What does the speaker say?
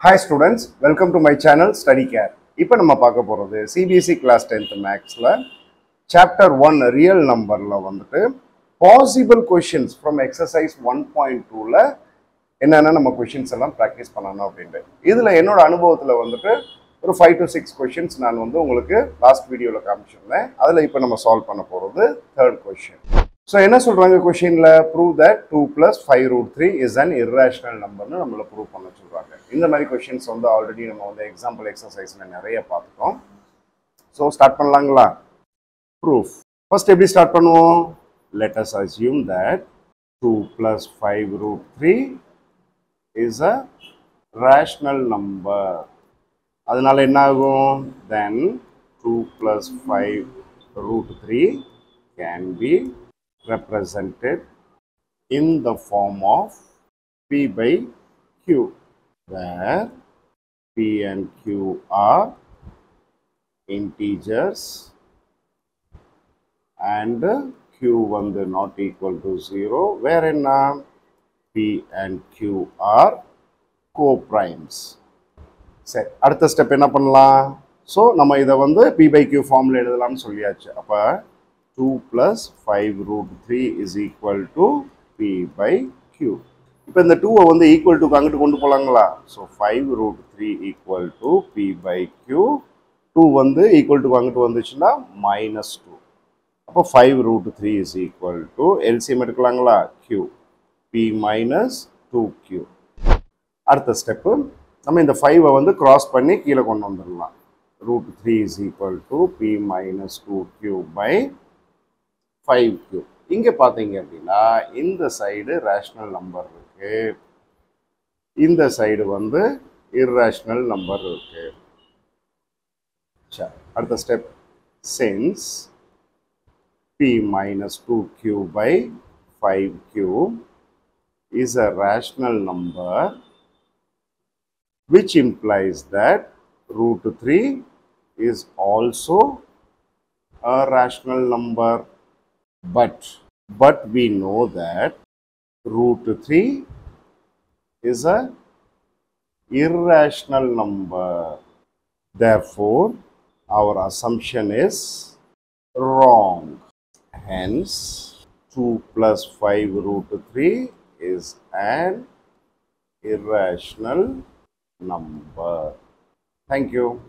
Hi students welcome to my channel study care இப்போ நம்ம பார்க்க போகிறது சிபிஎஸ்சி கிளாஸ் டென்த் மேக்ஸில் சாப்டர் ஒன் ரியல் நம்பரில் வந்துட்டு possible questions from exercise one point டூவில் என்னென்ன நம்ம கொஷின்ஸ் எல்லாம் ப்ராக்டிஸ் பண்ணணும் அப்படின்ட்டு. இதில் என்னோட அனுபவத்தில் வந்துட்டு ஒரு ஃபைவ் டு சிக்ஸ் கொஷின்ஸ் நான் வந்து உங்களுக்கு லாஸ்ட் வீடியோவில் காமிச்சிருந்தேன். அதில் இப்போ நம்ம சால்வ் பண்ண போகிறது தேர்ட் கொஷின் ஸோ என்ன சொல்கிறாங்க கொஷினில் prove that two plus five root three is an irrational நம்பர்னு நம்மளை ப்ரூவ் பண்ண சொல்கிறாங்க இந்த மாதிரி கொஷின்ஸ் வந்து ஆல்ரெடி நம்ம வந்து எக்ஸாம்பிள் எக்ஸசைஸில் நிறைய பார்த்துட்டோம். ஸோ ஸ்டார்ட் பண்ணலாங்களா? ப்ரூஃப் ஃபஸ்ட் எப்படி ஸ்டார்ட் பண்ணுவோம்? Let us assume that two plus five root three is a rational number அதனால என்ன ஆகும்? Then two plus five root three can be represented in the form of P by Q, where P and Q are integers and Q வந்து not equal to 0, where என்ன P and Q are co-primes. சரி அடுத்த step என்ன பண்ணலாம் so நம்ம இதை வந்து P by Q ஃபார்மில் எழுதலாம்னு சொல்லியாச்சு அப்போ two plus five root three is equal to p by q இப்போ இந்த டூவை வந்து ஈக்குவல் டுக்கு அங்கிட்டு கொண்டு போகலாங்களா so five root three equal to p by q two வந்து ஈக்குவல் டுக்கு அங்கிட்டு வந்துச்சுன்னா மைனஸ் டூ அப்போ five root three is equal to LCM எடுக்கலாங்களா? Q p minus two q அடுத்த ஸ்டெப்பு நம்ம இந்த ஃபைவை வந்து கிராஸ் பண்ணி கீழே கொண்டு வந்துடலாம். Root three is equal to p minus two q by five q இங்கே பார்த்தீங்க அப்படின்னா இந்த சைடு ரேஷ்னல் நம்பர் இருக்கு. இந்த சைடு வந்து இர்ரேஷ்னல் நம்பர் இருக்கு. சரி அடுத்த step since p minus two q by five q is a rational number which implies that root 3 is also a rational number. But but we know that root 3 is a irrational number therefore our assumption is wrong hence 2 plus 5 root 3 is an irrational number. Thank you.